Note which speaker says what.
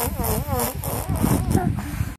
Speaker 1: Mm-hmm.